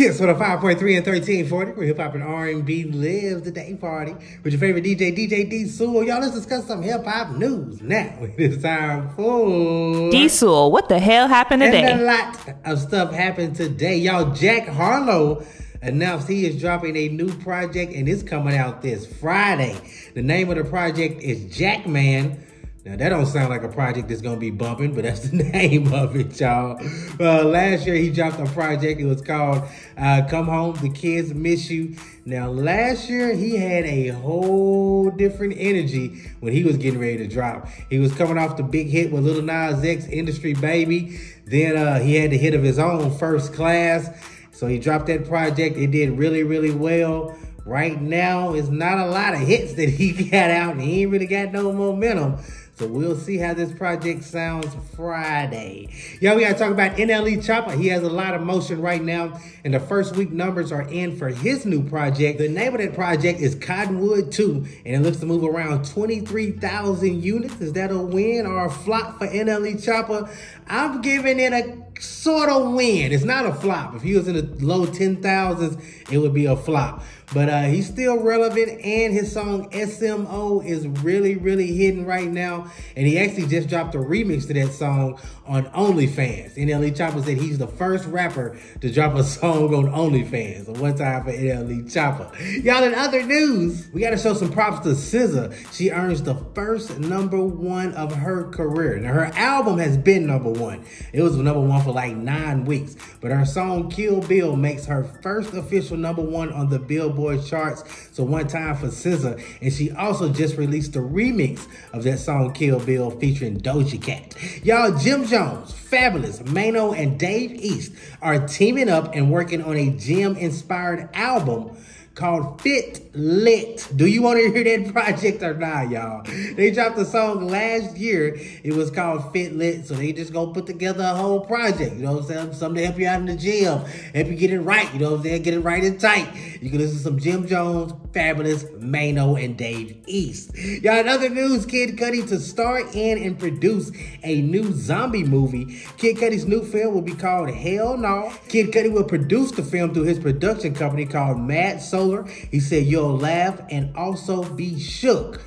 Kiss on a 5.3 and 1340 where hip hop and R&B lives the day party with your favorite DJ, DJ D Sewell. Y'all, let's discuss some hip hop news now. It's time for D Sewell. What the hell happened and today? a lot of stuff happened today. Y'all, Jack Harlow announced he is dropping a new project and it's coming out this Friday. The name of the project is Jackman. Now that don't sound like a project that's gonna be bumping, but that's the name of it, y'all. Uh, last year he dropped a project. It was called uh, "Come Home." The kids miss you. Now last year he had a whole different energy when he was getting ready to drop. He was coming off the big hit with Lil Nas X, "Industry Baby." Then uh, he had the hit of his own, "First Class." So he dropped that project. It did really, really well. Right now, it's not a lot of hits that he got out, and he ain't really got no momentum. So we'll see how this project sounds Friday. Y'all, we gotta talk about NLE Choppa. He has a lot of motion right now, and the first week numbers are in for his new project. The name of that project is Cottonwood 2, and it looks to move around 23,000 units. Is that a win or a flop for NLE Choppa? I'm giving it a sort of win. It's not a flop. If he was in the low 10,000s, it would be a flop. But uh, he's still relevant, and his song SMO is really, really hitting right now. And he actually just dropped a remix to that song on OnlyFans. NLE Choppa said he's the first rapper to drop a song on OnlyFans. One time for NLE Choppa. Y'all, in other news, we got to show some props to SZA. She earns the first number one of her career. Now, her album has been number one. It was number one for like nine weeks. But her song Kill Bill makes her first official number one on the Billboard charts. So one time for SZA. And she also just released a remix of that song Kill Bill featuring Doja Cat. Y'all, gym Jones, Fabolous, Maino, and Dave East are teaming up and working on a Jim-inspired album called Fit Lit. Do you want to hear that project or not, y'all? They dropped a song last year. It was called Fit Lit. So they just gonna put together a whole project. You know what I'm saying? Something to help you out in the gym. Help you get it right. You know what I'm saying? Get it right and tight. You can listen to some Jim Jones, Fabolous, Maino, and Dave East. Y'all, in other news, Kid Cudi to star in and produce a new zombie movie. Kid Cudi's new film will be called Hell No. Kid Cudi will produce the film through his production company called Mad Solar he said, you'll laugh and also be shook.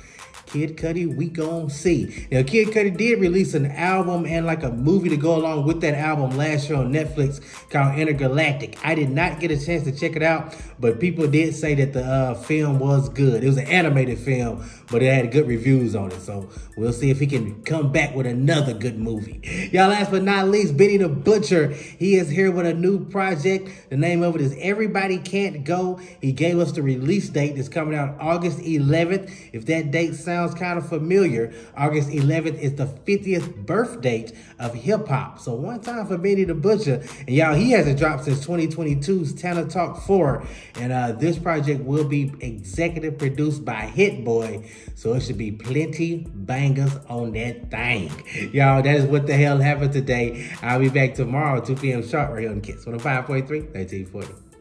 Kid Cudi, we gon' see. Now, Kid Cudi did release an album and like a movie to go along with that album last year on Netflix called Entergalactic. I did not get a chance to check it out, but people did say that the uh, film was good. It was an animated film, but it had good reviews on it. So we'll see if he can come back with another good movie. Y'all, last but not least, Benny the Butcher. He is here with a new project. The name of it is Everybody Can't Go. He gave us the release date that's coming out August 11th. If that date sounds kind of familiar, August 11th is the 50th birth date of hip hop. So one time for Benny the Butcher. And y'all, he hasn't dropped since 2022's Tana Talk 4. And uh, this project will be executive produced by Hit Boy. So it should be plenty bangers on that thing. Y'all, that is what the hell happened today. I'll be back tomorrow, 2 p.m. sharp right here on Kiss 105.3, 1340.